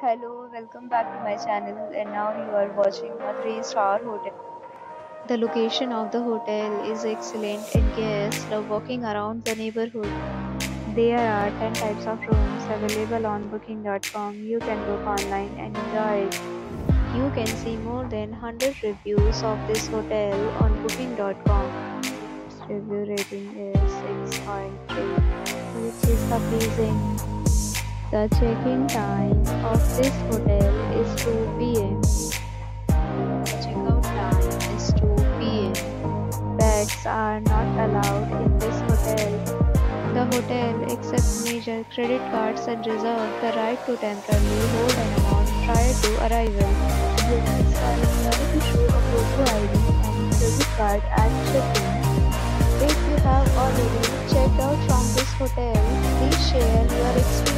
Hello, welcome back to my channel and now you are watching a 3-star hotel. The location of the hotel is excellent and guests love walking around the neighborhood. There are 10 types of rooms available on booking.com. You can book online and enjoy it. You can see more than 100 reviews of this hotel on booking.com. Its review rating is 6.3, which is amazing. The check-in time this hotel is 2 p.m. Check-out time is 2 p.m. Pets are not allowed in this hotel. The hotel accepts major credit cards and reserves the right to temporarily hold an amount prior to arrival. Guests are required to show a photo ID and credit card at check-in. If you have already checked out from this hotel, please share your experience